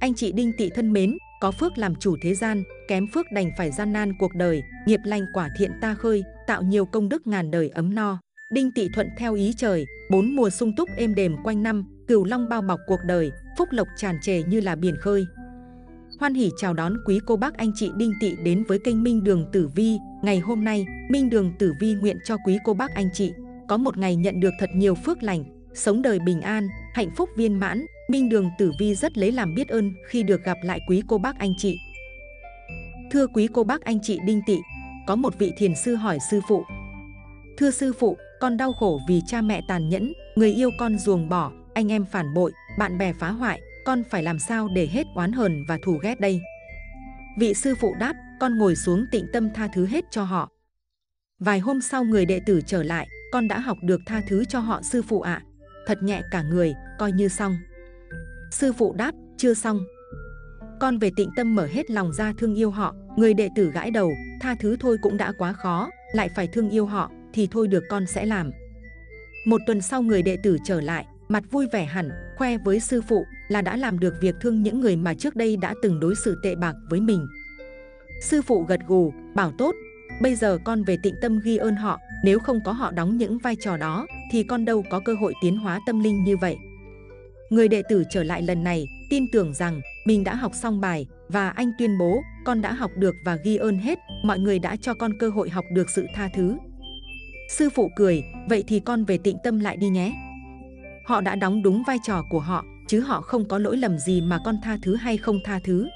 anh chị Đinh Tị thân mến, có phước làm chủ thế gian, kém phước đành phải gian nan cuộc đời, nghiệp lành quả thiện ta khơi, tạo nhiều công đức ngàn đời ấm no. Đinh Tị thuận theo ý trời, bốn mùa sung túc êm đềm quanh năm, cửu long bao bọc cuộc đời, phúc lộc tràn trề như là biển khơi. Hoan hỉ chào đón quý cô bác anh chị Đinh Tị đến với kênh Minh Đường Tử Vi. Ngày hôm nay, Minh Đường Tử Vi nguyện cho quý cô bác anh chị có một ngày nhận được thật nhiều phước lành, sống đời bình an, hạnh phúc viên mãn. Minh Đường Tử Vi rất lấy làm biết ơn khi được gặp lại quý cô bác anh chị. Thưa quý cô bác anh chị Đinh Tị, có một vị thiền sư hỏi sư phụ. Thưa sư phụ, con đau khổ vì cha mẹ tàn nhẫn, người yêu con ruồng bỏ, anh em phản bội, bạn bè phá hoại, con phải làm sao để hết oán hờn và thù ghét đây? Vị sư phụ đáp, con ngồi xuống tịnh tâm tha thứ hết cho họ. Vài hôm sau người đệ tử trở lại, con đã học được tha thứ cho họ sư phụ ạ. Thật nhẹ cả người, coi như xong. Sư phụ đáp, chưa xong. Con về tịnh tâm mở hết lòng ra thương yêu họ, người đệ tử gãi đầu, tha thứ thôi cũng đã quá khó, lại phải thương yêu họ, thì thôi được con sẽ làm. Một tuần sau người đệ tử trở lại, mặt vui vẻ hẳn, khoe với sư phụ là đã làm được việc thương những người mà trước đây đã từng đối xử tệ bạc với mình. Sư phụ gật gù, bảo tốt, bây giờ con về tịnh tâm ghi ơn họ, nếu không có họ đóng những vai trò đó, thì con đâu có cơ hội tiến hóa tâm linh như vậy. Người đệ tử trở lại lần này, tin tưởng rằng mình đã học xong bài và anh tuyên bố con đã học được và ghi ơn hết, mọi người đã cho con cơ hội học được sự tha thứ. Sư phụ cười, vậy thì con về tịnh tâm lại đi nhé. Họ đã đóng đúng vai trò của họ, chứ họ không có lỗi lầm gì mà con tha thứ hay không tha thứ.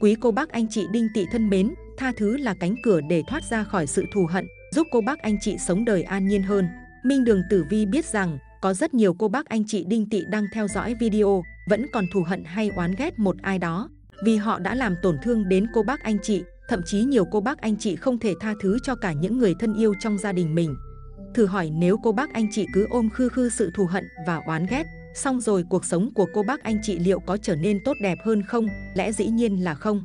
Quý cô bác anh chị Đinh Tị thân mến, tha thứ là cánh cửa để thoát ra khỏi sự thù hận, giúp cô bác anh chị sống đời an nhiên hơn. Minh Đường Tử Vi biết rằng có rất nhiều cô bác anh chị Đinh Tị đang theo dõi video, vẫn còn thù hận hay oán ghét một ai đó, vì họ đã làm tổn thương đến cô bác anh chị, thậm chí nhiều cô bác anh chị không thể tha thứ cho cả những người thân yêu trong gia đình mình. Thử hỏi nếu cô bác anh chị cứ ôm khư khư sự thù hận và oán ghét, xong rồi cuộc sống của cô bác anh chị liệu có trở nên tốt đẹp hơn không? Lẽ dĩ nhiên là không.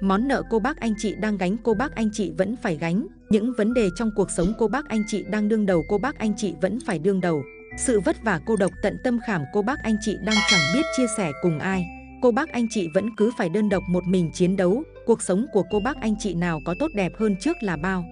Món nợ cô bác anh chị đang gánh cô bác anh chị vẫn phải gánh, những vấn đề trong cuộc sống cô bác anh chị đang đương đầu cô bác anh chị vẫn phải đương đầu. Sự vất vả cô độc tận tâm khảm cô bác anh chị đang chẳng biết chia sẻ cùng ai. Cô bác anh chị vẫn cứ phải đơn độc một mình chiến đấu, cuộc sống của cô bác anh chị nào có tốt đẹp hơn trước là bao.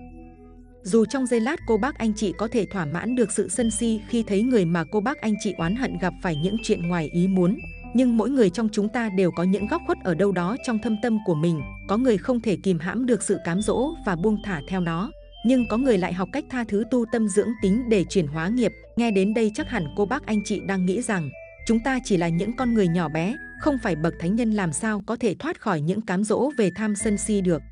Dù trong giây lát cô bác anh chị có thể thỏa mãn được sự sân si khi thấy người mà cô bác anh chị oán hận gặp phải những chuyện ngoài ý muốn, nhưng mỗi người trong chúng ta đều có những góc khuất ở đâu đó trong thâm tâm của mình. Có người không thể kìm hãm được sự cám dỗ và buông thả theo nó. Nhưng có người lại học cách tha thứ tu tâm dưỡng tính để chuyển hóa nghiệp. Nghe đến đây chắc hẳn cô bác anh chị đang nghĩ rằng chúng ta chỉ là những con người nhỏ bé, không phải bậc thánh nhân làm sao có thể thoát khỏi những cám dỗ về tham sân si được.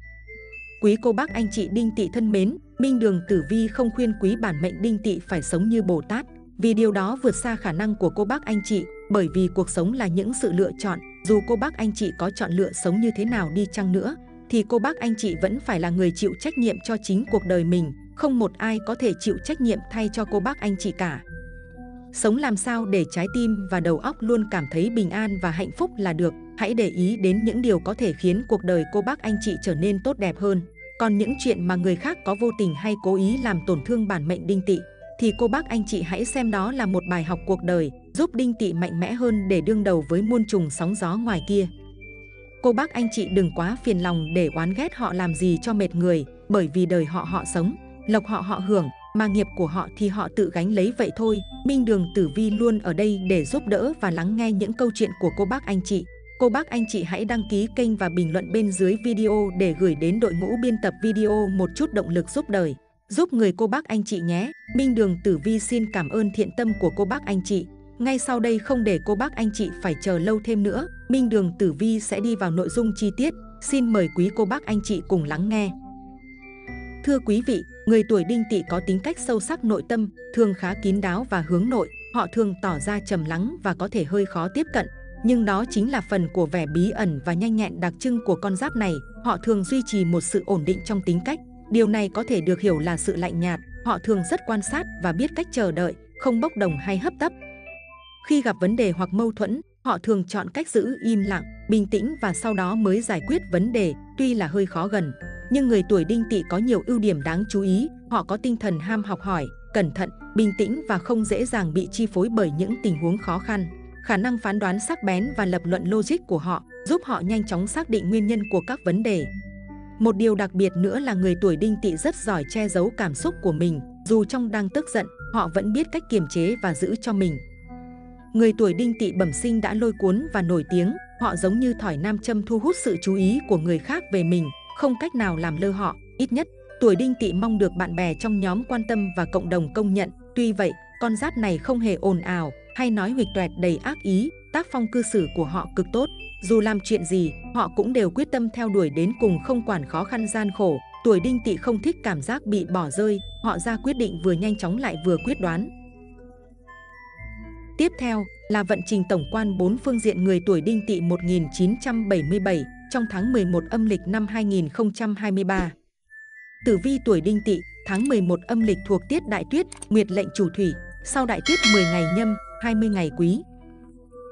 Quý cô bác anh chị Đinh Tị thân mến, Minh Đường Tử Vi không khuyên quý bản mệnh Đinh Tị phải sống như Bồ Tát, vì điều đó vượt xa khả năng của cô bác anh chị, bởi vì cuộc sống là những sự lựa chọn, dù cô bác anh chị có chọn lựa sống như thế nào đi chăng nữa, thì cô bác anh chị vẫn phải là người chịu trách nhiệm cho chính cuộc đời mình, không một ai có thể chịu trách nhiệm thay cho cô bác anh chị cả. Sống làm sao để trái tim và đầu óc luôn cảm thấy bình an và hạnh phúc là được, hãy để ý đến những điều có thể khiến cuộc đời cô bác anh chị trở nên tốt đẹp hơn. Còn những chuyện mà người khác có vô tình hay cố ý làm tổn thương bản mệnh đinh tị, thì cô bác anh chị hãy xem đó là một bài học cuộc đời, giúp đinh tị mạnh mẽ hơn để đương đầu với muôn trùng sóng gió ngoài kia. Cô bác anh chị đừng quá phiền lòng để oán ghét họ làm gì cho mệt người, bởi vì đời họ họ sống, lộc họ họ hưởng, mà nghiệp của họ thì họ tự gánh lấy vậy thôi. Minh Đường Tử Vi luôn ở đây để giúp đỡ và lắng nghe những câu chuyện của cô bác anh chị. Cô bác anh chị hãy đăng ký kênh và bình luận bên dưới video để gửi đến đội ngũ biên tập video một chút động lực giúp đời. Giúp người cô bác anh chị nhé. Minh Đường Tử Vi xin cảm ơn thiện tâm của cô bác anh chị. Ngay sau đây không để cô bác anh chị phải chờ lâu thêm nữa, Minh Đường Tử Vi sẽ đi vào nội dung chi tiết. Xin mời quý cô bác anh chị cùng lắng nghe. Thưa quý vị, người tuổi đinh tỵ có tính cách sâu sắc nội tâm, thường khá kín đáo và hướng nội. Họ thường tỏ ra trầm lắng và có thể hơi khó tiếp cận. Nhưng đó chính là phần của vẻ bí ẩn và nhanh nhẹn đặc trưng của con giáp này. Họ thường duy trì một sự ổn định trong tính cách. Điều này có thể được hiểu là sự lạnh nhạt. Họ thường rất quan sát và biết cách chờ đợi, không bốc đồng hay hấp tấp. Khi gặp vấn đề hoặc mâu thuẫn, họ thường chọn cách giữ im lặng, bình tĩnh và sau đó mới giải quyết vấn đề, tuy là hơi khó gần. Nhưng người tuổi đinh tỵ có nhiều ưu điểm đáng chú ý, họ có tinh thần ham học hỏi, cẩn thận, bình tĩnh và không dễ dàng bị chi phối bởi những tình huống khó khăn. Khả năng phán đoán sắc bén và lập luận logic của họ giúp họ nhanh chóng xác định nguyên nhân của các vấn đề. Một điều đặc biệt nữa là người tuổi đinh tỵ rất giỏi che giấu cảm xúc của mình, dù trong đang tức giận, họ vẫn biết cách kiềm chế và giữ cho mình. Người tuổi đinh tỵ bẩm sinh đã lôi cuốn và nổi tiếng, họ giống như thỏi nam châm thu hút sự chú ý của người khác về mình, không cách nào làm lơ họ, ít nhất tuổi đinh tỵ mong được bạn bè trong nhóm quan tâm và cộng đồng công nhận. Tuy vậy, con giáp này không hề ồn ào hay nói huỵch toẹt đầy ác ý, tác phong cư xử của họ cực tốt. Dù làm chuyện gì, họ cũng đều quyết tâm theo đuổi đến cùng không quản khó khăn gian khổ. Tuổi đinh tỵ không thích cảm giác bị bỏ rơi, họ ra quyết định vừa nhanh chóng lại vừa quyết đoán. Tiếp theo là vận trình tổng quan 4 phương diện người tuổi đinh tỵ 1977 trong tháng 11 âm lịch năm 2023. Tử vi tuổi đinh tỵ, tháng 11 âm lịch thuộc tiết đại tuyết, nguyệt lệnh chủ thủy, sau đại tuyết 10 ngày nhâm, 20 ngày quý.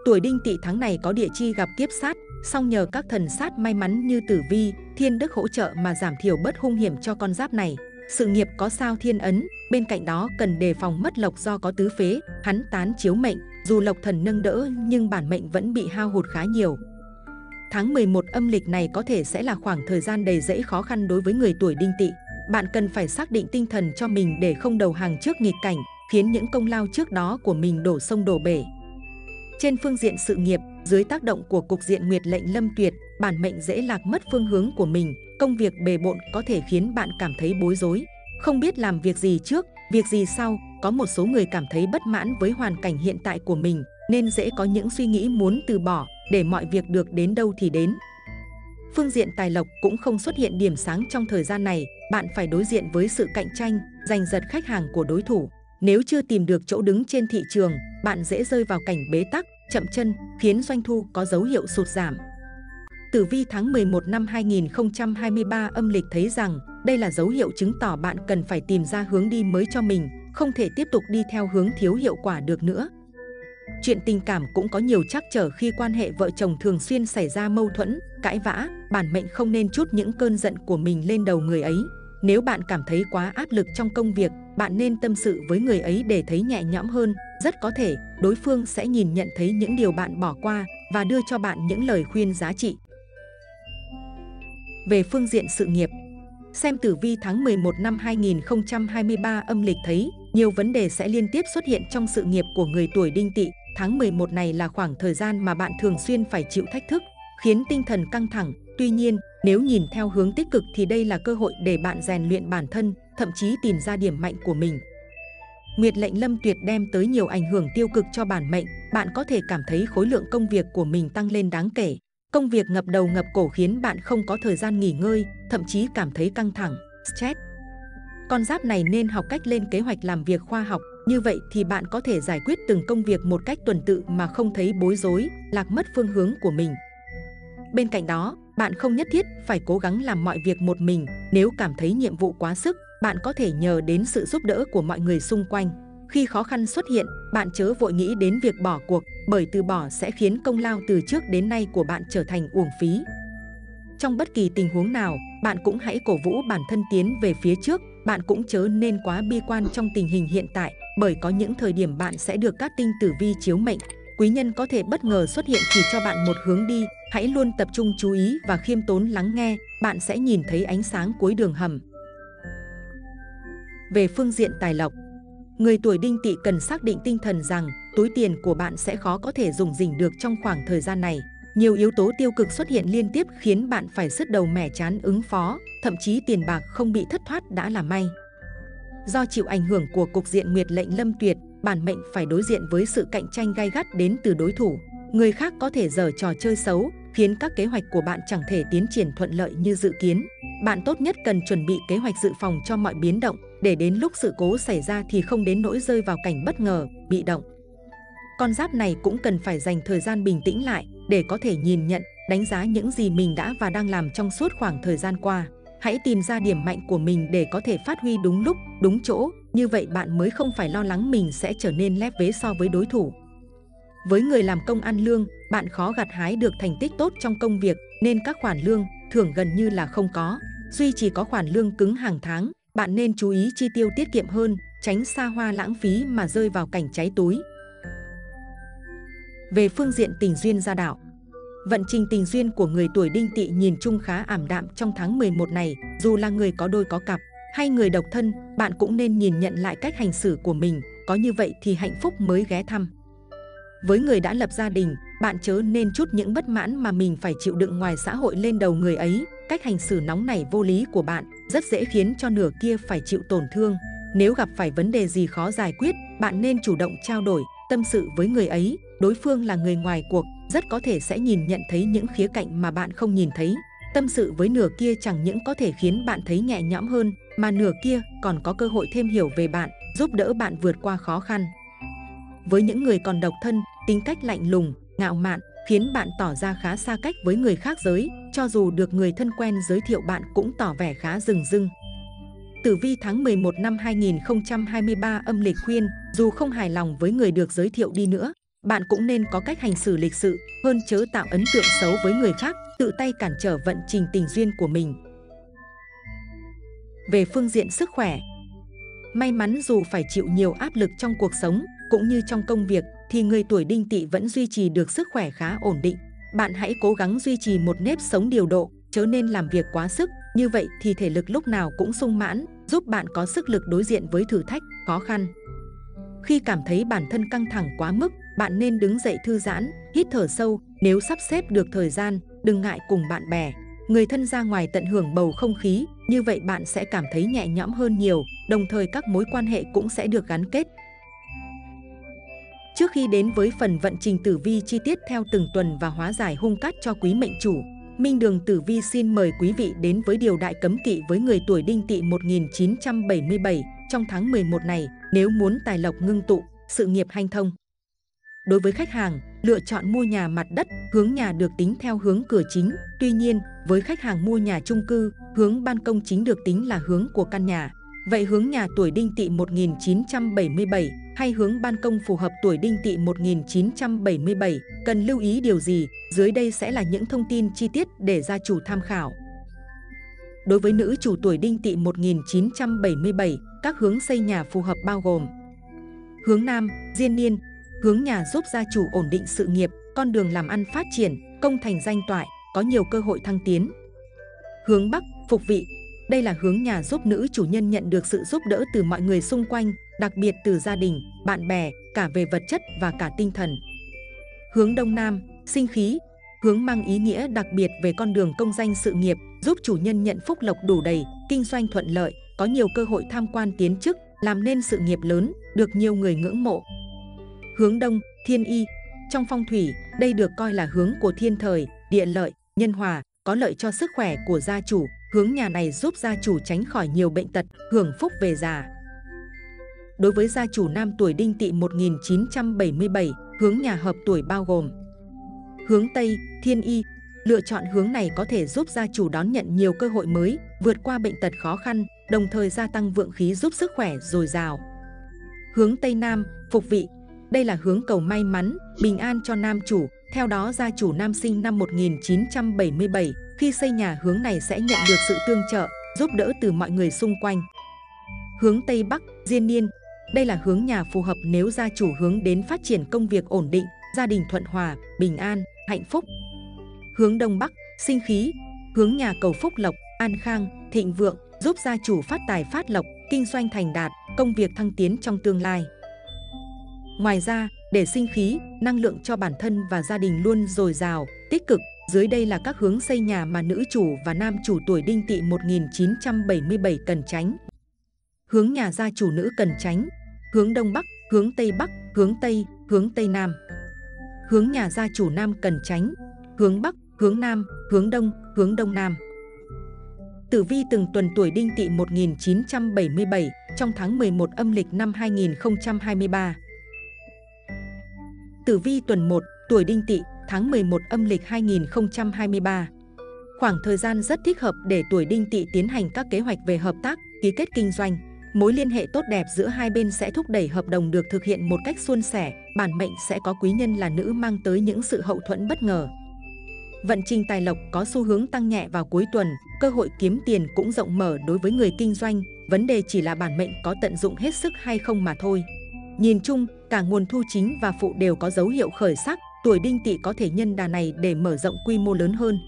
Tuổi đinh tỵ tháng này có địa chi gặp kiếp sát, song nhờ các thần sát may mắn như tử vi, thiên đức hỗ trợ mà giảm thiểu bất hung hiểm cho con giáp này. Sự nghiệp có sao thiên ấn, bên cạnh đó cần đề phòng mất lộc do có tứ phế, hắn tán chiếu mệnh, dù lộc thần nâng đỡ nhưng bản mệnh vẫn bị hao hụt khá nhiều. Tháng 11 âm lịch này có thể sẽ là khoảng thời gian đầy rẫy khó khăn đối với người tuổi đinh tỵ. Bạn cần phải xác định tinh thần cho mình để không đầu hàng trước nghịch cảnh, khiến những công lao trước đó của mình đổ sông đổ bể. Trên phương diện sự nghiệp, dưới tác động của cục diện nguyệt lệnh lâm tuyệt, bản mệnh dễ lạc mất phương hướng của mình, công việc bề bộn có thể khiến bạn cảm thấy bối rối, không biết làm việc gì trước, việc gì sau. Có một số người cảm thấy bất mãn với hoàn cảnh hiện tại của mình, nên dễ có những suy nghĩ muốn từ bỏ, để mọi việc được đến đâu thì đến. Phương diện tài lộc cũng không xuất hiện điểm sáng trong thời gian này, bạn phải đối diện với sự cạnh tranh, giành giật khách hàng của đối thủ. Nếu chưa tìm được chỗ đứng trên thị trường, bạn dễ rơi vào cảnh bế tắc, chậm chân, khiến doanh thu có dấu hiệu sụt giảm. Tử vi tháng 11 năm 2023 âm lịch thấy rằng đây là dấu hiệu chứng tỏ bạn cần phải tìm ra hướng đi mới cho mình, không thể tiếp tục đi theo hướng thiếu hiệu quả được nữa. Chuyện tình cảm cũng có nhiều trắc trở khi quan hệ vợ chồng thường xuyên xảy ra mâu thuẫn, cãi vã, bản mệnh không nên chút những cơn giận của mình lên đầu người ấy. Nếu bạn cảm thấy quá áp lực trong công việc, bạn nên tâm sự với người ấy để thấy nhẹ nhõm hơn. Rất có thể, đối phương sẽ nhìn nhận thấy những điều bạn bỏ qua và đưa cho bạn những lời khuyên giá trị. Về phương diện sự nghiệp, xem tử vi tháng 11 năm 2023 âm lịch thấy nhiều vấn đề sẽ liên tiếp xuất hiện trong sự nghiệp của người tuổi đinh tỵ. Tháng 11 này là khoảng thời gian mà bạn thường xuyên phải chịu thách thức, khiến tinh thần căng thẳng. Tuy nhiên, nếu nhìn theo hướng tích cực thì đây là cơ hội để bạn rèn luyện bản thân, thậm chí tìm ra điểm mạnh của mình. Nguyệt lệnh lâm tuyệt đem tới nhiều ảnh hưởng tiêu cực cho bản mệnh, bạn có thể cảm thấy khối lượng công việc của mình tăng lên đáng kể. Công việc ngập đầu ngập cổ khiến bạn không có thời gian nghỉ ngơi, thậm chí cảm thấy căng thẳng, stress. Con giáp này nên học cách lên kế hoạch làm việc khoa học, như vậy thì bạn có thể giải quyết từng công việc một cách tuần tự mà không thấy bối rối, lạc mất phương hướng của mình. Bên cạnh đó, bạn không nhất thiết phải cố gắng làm mọi việc một mình. Nếu cảm thấy nhiệm vụ quá sức, bạn có thể nhờ đến sự giúp đỡ của mọi người xung quanh. Khi khó khăn xuất hiện, bạn chớ vội nghĩ đến việc bỏ cuộc, bởi từ bỏ sẽ khiến công lao từ trước đến nay của bạn trở thành uổng phí. Trong bất kỳ tình huống nào, bạn cũng hãy cổ vũ bản thân tiến về phía trước, bạn cũng chớ nên quá bi quan trong tình hình hiện tại, bởi có những thời điểm bạn sẽ được các tinh tử vi chiếu mệnh. Quý nhân có thể bất ngờ xuất hiện chỉ cho bạn một hướng đi, hãy luôn tập trung chú ý và khiêm tốn lắng nghe, bạn sẽ nhìn thấy ánh sáng cuối đường hầm. Về phương diện tài lộc, người tuổi đinh tỵ cần xác định tinh thần rằng túi tiền của bạn sẽ khó có thể dùng dình được trong khoảng thời gian này. Nhiều yếu tố tiêu cực xuất hiện liên tiếp khiến bạn phải sứt đầu mẻ chán ứng phó, thậm chí tiền bạc không bị thất thoát đã là may. Do chịu ảnh hưởng của cục diện nguyệt lệnh lâm tuyệt, bản mệnh phải đối diện với sự cạnh tranh gai gắt đến từ đối thủ. Người khác có thể dở trò chơi xấu, khiến các kế hoạch của bạn chẳng thể tiến triển thuận lợi như dự kiến. Bạn tốt nhất cần chuẩn bị kế hoạch dự phòng cho mọi biến động, để đến lúc sự cố xảy ra thì không đến nỗi rơi vào cảnh bất ngờ, bị động. Con giáp này cũng cần phải dành thời gian bình tĩnh lại để có thể nhìn nhận, đánh giá những gì mình đã và đang làm trong suốt khoảng thời gian qua. Hãy tìm ra điểm mạnh của mình để có thể phát huy đúng lúc, đúng chỗ, như vậy bạn mới không phải lo lắng mình sẽ trở nên lép vế so với đối thủ. Với người làm công ăn lương, bạn khó gặt hái được thành tích tốt trong công việc nên các khoản lương, thưởng gần như là không có. Duy chỉ có khoản lương cứng hàng tháng, bạn nên chú ý chi tiêu tiết kiệm hơn, tránh xa hoa lãng phí mà rơi vào cảnh cháy túi. Về phương diện tình duyên gia đạo, vận trình tình duyên của người tuổi đinh tỵ nhìn chung khá ảm đạm trong tháng 11 này, dù là người có đôi có cặp hay người độc thân, bạn cũng nên nhìn nhận lại cách hành xử của mình, có như vậy thì hạnh phúc mới ghé thăm. Với người đã lập gia đình, bạn chớ nên chút những bất mãn mà mình phải chịu đựng ngoài xã hội lên đầu người ấy. Cách hành xử nóng nảy vô lý của bạn rất dễ khiến cho nửa kia phải chịu tổn thương. Nếu gặp phải vấn đề gì khó giải quyết, bạn nên chủ động trao đổi, tâm sự với người ấy. Đối phương là người ngoài cuộc, rất có thể sẽ nhìn nhận thấy những khía cạnh mà bạn không nhìn thấy. Tâm sự với nửa kia chẳng những có thể khiến bạn thấy nhẹ nhõm hơn, mà nửa kia còn có cơ hội thêm hiểu về bạn, giúp đỡ bạn vượt qua khó khăn. Với những người còn độc thân, tính cách lạnh lùng, ngạo mạn khiến bạn tỏ ra khá xa cách với người khác giới, cho dù được người thân quen giới thiệu bạn cũng tỏ vẻ khá rừng rưng. Tử vi tháng 11 năm 2023 âm lịch khuyên, dù không hài lòng với người được giới thiệu đi nữa, bạn cũng nên có cách hành xử lịch sự hơn chớ tạo ấn tượng xấu với người khác, tự tay cản trở vận trình tình duyên của mình. Về phương diện sức khỏe, may mắn dù phải chịu nhiều áp lực trong cuộc sống cũng như trong công việc thì người tuổi đinh tỵ vẫn duy trì được sức khỏe khá ổn định. Bạn hãy cố gắng duy trì một nếp sống điều độ, chớ nên làm việc quá sức, như vậy thì thể lực lúc nào cũng sung mãn, giúp bạn có sức lực đối diện với thử thách, khó khăn. Khi cảm thấy bản thân căng thẳng quá mức, bạn nên đứng dậy thư giãn, hít thở sâu, nếu sắp xếp được thời gian, đừng ngại cùng bạn bè, người thân ra ngoài tận hưởng bầu không khí, như vậy bạn sẽ cảm thấy nhẹ nhõm hơn nhiều, đồng thời các mối quan hệ cũng sẽ được gắn kết. Trước khi đến với phần vận trình tử vi chi tiết theo từng tuần và hóa giải hung cát cho quý mệnh chủ, Minh Đường Tử Vi xin mời quý vị đến với điều đại cấm kỵ với người tuổi đinh tỵ 1977 trong tháng 11 này nếu muốn tài lộc ngưng tụ, sự nghiệp hanh thông. Đối với khách hàng, lựa chọn mua nhà mặt đất, hướng nhà được tính theo hướng cửa chính. Tuy nhiên, với khách hàng mua nhà chung cư, hướng ban công chính được tính là hướng của căn nhà. Vậy hướng nhà tuổi đinh tỵ 1977 hay hướng ban công phù hợp tuổi đinh tỵ 1977 cần lưu ý điều gì? Dưới đây sẽ là những thông tin chi tiết để gia chủ tham khảo. Đối với nữ chủ tuổi đinh tỵ 1977, các hướng xây nhà phù hợp bao gồm Hướng Nam, Diên Niên, hướng nhà giúp gia chủ ổn định sự nghiệp, con đường làm ăn phát triển, công thành danh toại, có nhiều cơ hội thăng tiến. Hướng Bắc, phục vị, đây là hướng nhà giúp nữ chủ nhân nhận được sự giúp đỡ từ mọi người xung quanh, đặc biệt từ gia đình, bạn bè, cả về vật chất và cả tinh thần. Hướng Đông Nam, sinh khí, hướng mang ý nghĩa đặc biệt về con đường công danh sự nghiệp, giúp chủ nhân nhận phúc lộc đủ đầy, kinh doanh thuận lợi, có nhiều cơ hội tham quan tiến chức, làm nên sự nghiệp lớn, được nhiều người ngưỡng mộ. Hướng Đông, thiên y, trong phong thủy, đây được coi là hướng của thiên thời, địa lợi, nhân hòa, có lợi cho sức khỏe của gia chủ, hướng nhà này giúp gia chủ tránh khỏi nhiều bệnh tật, hưởng phúc về già. Đối với gia chủ nam tuổi đinh tỵ 1977, hướng nhà hợp tuổi bao gồm Hướng Tây, Thiên Y, lựa chọn hướng này có thể giúp gia chủ đón nhận nhiều cơ hội mới, vượt qua bệnh tật khó khăn, đồng thời gia tăng vượng khí giúp sức khỏe dồi dào. Hướng Tây Nam, Phục vị, đây là hướng cầu may mắn, bình an cho nam chủ, theo đó gia chủ nam sinh năm 1977, khi xây nhà hướng này sẽ nhận được sự tương trợ, giúp đỡ từ mọi người xung quanh. Hướng Tây Bắc, Diên Niên, đây là hướng nhà phù hợp nếu gia chủ hướng đến phát triển công việc ổn định, gia đình thuận hòa, bình an, hạnh phúc. Hướng Đông Bắc, sinh khí, hướng nhà cầu phúc lộc, an khang, thịnh vượng, giúp gia chủ phát tài phát lộc, kinh doanh thành đạt, công việc thăng tiến trong tương lai. Ngoài ra, để sinh khí, năng lượng cho bản thân và gia đình luôn dồi dào, tích cực, dưới đây là các hướng xây nhà mà nữ chủ và nam chủ tuổi đinh tỵ 1977 cần tránh. Hướng nhà gia chủ nữ cần tránh, hướng Đông Bắc, hướng Tây Bắc, hướng Tây, hướng Tây Nam. Hướng nhà gia chủ nam cần tránh, hướng Bắc, hướng Nam, hướng Đông, hướng Đông Nam. Tử vi từng tuần tuổi đinh tỵ 1977 trong tháng 11 âm lịch năm 2023. Tử vi tuần 1, tuổi đinh tỵ, tháng 11 âm lịch 2023. Khoảng thời gian rất thích hợp để tuổi đinh tỵ tiến hành các kế hoạch về hợp tác, ký kết kinh doanh. Mối liên hệ tốt đẹp giữa hai bên sẽ thúc đẩy hợp đồng được thực hiện một cách suôn sẻ. Bản mệnh sẽ có quý nhân là nữ mang tới những sự hậu thuẫn bất ngờ. Vận trình tài lộc có xu hướng tăng nhẹ vào cuối tuần, cơ hội kiếm tiền cũng rộng mở đối với người kinh doanh. Vấn đề chỉ là bản mệnh có tận dụng hết sức hay không mà thôi. Nhìn chung, cả nguồn thu chính và phụ đều có dấu hiệu khởi sắc, tuổi đinh tỵ có thể nhân đà này để mở rộng quy mô lớn hơn.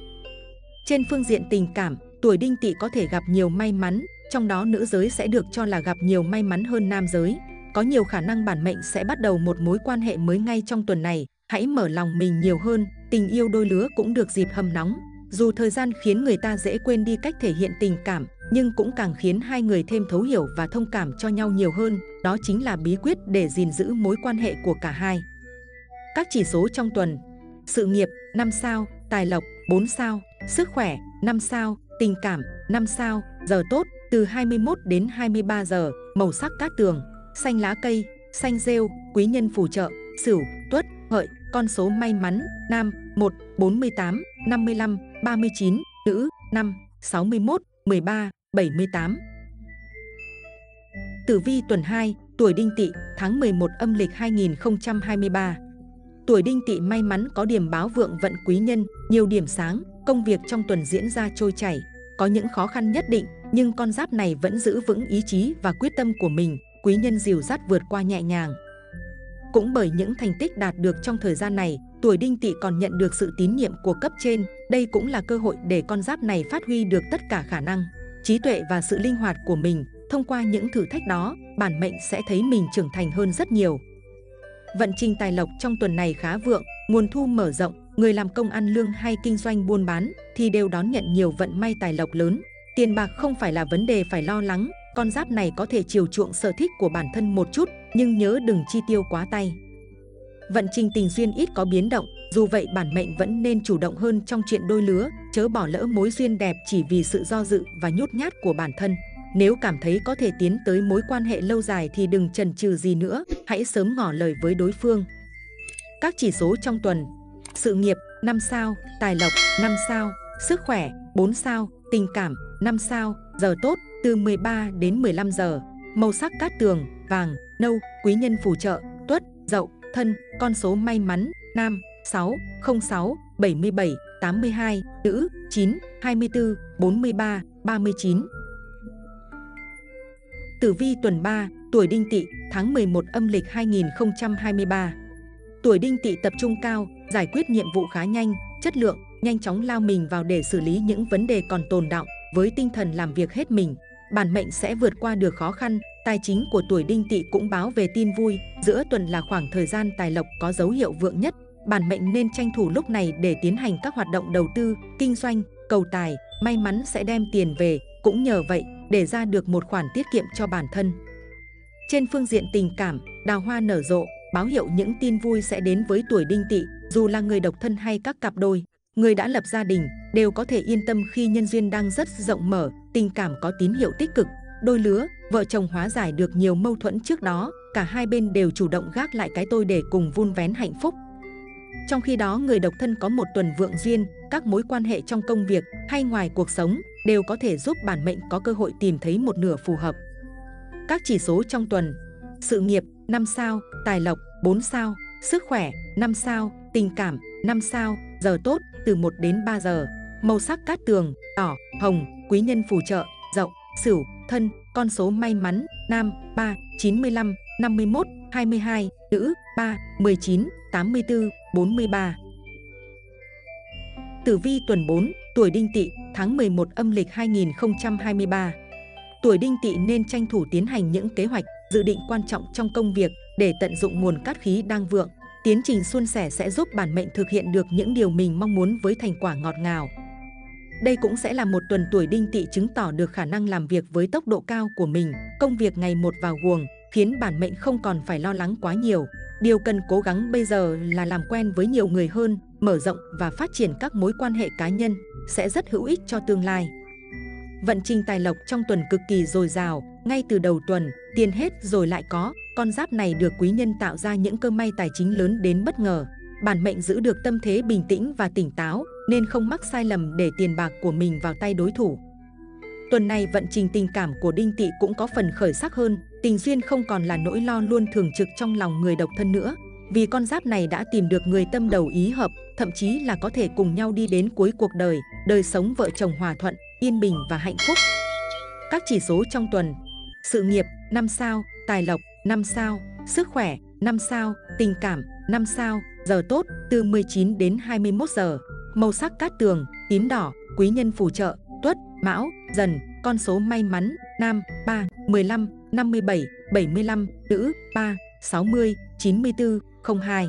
Trên phương diện tình cảm, tuổi đinh tỵ có thể gặp nhiều may mắn, trong đó nữ giới sẽ được cho là gặp nhiều may mắn hơn nam giới. Có nhiều khả năng bản mệnh sẽ bắt đầu một mối quan hệ mới ngay trong tuần này, hãy mở lòng mình nhiều hơn, tình yêu đôi lứa cũng được dịp hâm nóng. Dù thời gian khiến người ta dễ quên đi cách thể hiện tình cảm, nhưng cũng càng khiến hai người thêm thấu hiểu và thông cảm cho nhau nhiều hơn. Đó chính là bí quyết để gìn giữ mối quan hệ của cả hai. Các chỉ số trong tuần. Sự nghiệp 5 sao, tài lộc 4 sao, sức khỏe 5 sao, tình cảm 5 sao, giờ tốt từ 21 đến 23 giờ, màu sắc cát tường, xanh lá cây, xanh rêu, quý nhân phù trợ, sửu, tuất, hợi, con số may mắn, nam 1, 48, 55, 39, nữ 5, 61, 13, 78. Tử vi tuần 2, tuổi đinh tỵ, tháng 11 âm lịch 2023. Tuổi đinh tỵ may mắn có điểm báo vượng vận quý nhân, nhiều điểm sáng, công việc trong tuần diễn ra trôi chảy. Có những khó khăn nhất định, nhưng con giáp này vẫn giữ vững ý chí và quyết tâm của mình, quý nhân dìu dắt vượt qua nhẹ nhàng. Cũng bởi những thành tích đạt được trong thời gian này, tuổi đinh tỵ còn nhận được sự tín nhiệm của cấp trên. Đây cũng là cơ hội để con giáp này phát huy được tất cả khả năng, trí tuệ và sự linh hoạt của mình. Thông qua những thử thách đó, bản mệnh sẽ thấy mình trưởng thành hơn rất nhiều. Vận trình tài lộc trong tuần này khá vượng, nguồn thu mở rộng, người làm công ăn lương hay kinh doanh buôn bán thì đều đón nhận nhiều vận may tài lộc lớn. Tiền bạc không phải là vấn đề phải lo lắng, con giáp này có thể chiều chuộng sở thích của bản thân một chút, nhưng nhớ đừng chi tiêu quá tay. Vận trình tình duyên ít có biến động, dù vậy bản mệnh vẫn nên chủ động hơn trong chuyện đôi lứa, chớ bỏ lỡ mối duyên đẹp chỉ vì sự do dự và nhút nhát của bản thân. Nếu cảm thấy có thể tiến tới mối quan hệ lâu dài thì đừng chần chừ gì nữa, hãy sớm ngỏ lời với đối phương. Các chỉ số trong tuần Sự nghiệp 5 sao, tài lộc 5 sao, sức khỏe 4 sao, tình cảm 5 sao, giờ tốt từ 13 đến 15 giờ, màu sắc cát tường, vàng, nâu, quý nhân phù trợ, tuất, dậu, thân, con số may mắn, nam 6, 06, 77, 82, nữ 9, 24, 43, 39. Tử vi tuần 3, tuổi đinh tỵ, tháng 11 âm lịch 2023. Tuổi đinh tỵ tập trung cao, giải quyết nhiệm vụ khá nhanh, chất lượng, nhanh chóng lao mình vào để xử lý những vấn đề còn tồn đọng với tinh thần làm việc hết mình. Bản mệnh sẽ vượt qua được khó khăn, tài chính của tuổi đinh tỵ cũng báo về tin vui. Giữa tuần là khoảng thời gian tài lộc có dấu hiệu vượng nhất. Bản mệnh nên tranh thủ lúc này để tiến hành các hoạt động đầu tư, kinh doanh, cầu tài, may mắn sẽ đem tiền về. Cũng nhờ vậy, để ra được một khoản tiết kiệm cho bản thân. Trên phương diện tình cảm, đào hoa nở rộ, báo hiệu những tin vui sẽ đến với tuổi đinh tỵ, dù là người độc thân hay các cặp đôi. Người đã lập gia đình đều có thể yên tâm khi nhân duyên đang rất rộng mở, tình cảm có tín hiệu tích cực. Đôi lứa, vợ chồng hóa giải được nhiều mâu thuẫn trước đó, cả hai bên đều chủ động gác lại cái tôi để cùng vun vén hạnh phúc. Trong khi đó, người độc thân có một tuần vượng duyên, các mối quan hệ trong công việc hay ngoài cuộc sống đều có thể giúp bản mệnh có cơ hội tìm thấy một nửa phù hợp. Các chỉ số trong tuần Sự nghiệp 5 sao, tài lộc 4 sao, sức khỏe 5 sao, tình cảm 5 sao, giờ tốt từ 1 đến 3 giờ, màu sắc cát tường, đỏ, hồng, quý nhân phù trợ, rộng, sửu, thân, con số may mắn, nam 3, 95, 51, 22, nữ 3, 19, 84, 43. Tử vi tuần 4, tuổi đinh tỵ, tháng 11 âm lịch 2023. Tuổi đinh tỵ nên tranh thủ tiến hành những kế hoạch, dự định quan trọng trong công việc để tận dụng nguồn cát khí đang vượng. Tiến trình suôn sẻ sẽ giúp bản mệnh thực hiện được những điều mình mong muốn với thành quả ngọt ngào. Đây cũng sẽ là một tuần tuổi đinh tỵ chứng tỏ được khả năng làm việc với tốc độ cao của mình, công việc ngày một vào guồng, khiến bản mệnh không còn phải lo lắng quá nhiều. Điều cần cố gắng bây giờ là làm quen với nhiều người hơn, mở rộng và phát triển các mối quan hệ cá nhân sẽ rất hữu ích cho tương lai. Vận trình tài lộc trong tuần cực kỳ dồi dào, ngay từ đầu tuần, tiền hết rồi lại có, con giáp này được quý nhân tạo ra những cơ may tài chính lớn đến bất ngờ. Bản mệnh giữ được tâm thế bình tĩnh và tỉnh táo, nên không mắc sai lầm để tiền bạc của mình vào tay đối thủ. Tuần này vận trình tình cảm của Đinh Tỵ cũng có phần khởi sắc hơn, tình duyên không còn là nỗi lo luôn thường trực trong lòng người độc thân nữa, vì con giáp này đã tìm được người tâm đầu ý hợp, thậm chí là có thể cùng nhau đi đến cuối cuộc đời, đời sống vợ chồng hòa thuận, yên bình và hạnh phúc. Các chỉ số trong tuần sự nghiệp 5 sao, tài lộc 5 sao, sức khỏe 5 sao, tình cảm 5 sao, giờ tốt từ 19 đến 21 giờ. Màu sắc cát tường, tím đỏ, quý nhân phù trợ, tuất, mão, dần, con số may mắn, nam 3, 15, 57, 75, nữ 3, 60, 94, 02.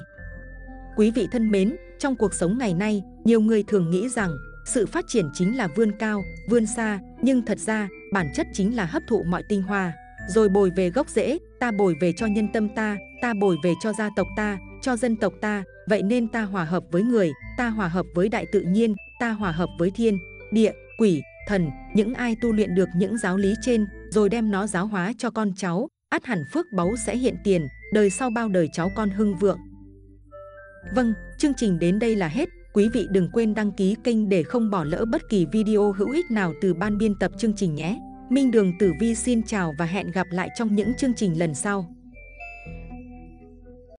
Quý vị thân mến, trong cuộc sống ngày nay, nhiều người thường nghĩ rằng sự phát triển chính là vươn cao, vươn xa, nhưng thật ra bản chất chính là hấp thụ mọi tinh hoa, rồi bồi về gốc rễ, ta bồi về cho nhân tâm ta, ta bồi về cho gia tộc ta, cho dân tộc ta, vậy nên ta hòa hợp với người, ta hòa hợp với đại tự nhiên, ta hòa hợp với thiên, địa, quỷ, thần, những ai tu luyện được những giáo lý trên, rồi đem nó giáo hóa cho con cháu, ắt hẳn phước báu sẽ hiện tiền, đời sau bao đời cháu con hưng vượng. Vâng, chương trình đến đây là hết. Quý vị đừng quên đăng ký kênh để không bỏ lỡ bất kỳ video hữu ích nào từ ban biên tập chương trình nhé. Minh Đường Tử Vi xin chào và hẹn gặp lại trong những chương trình lần sau.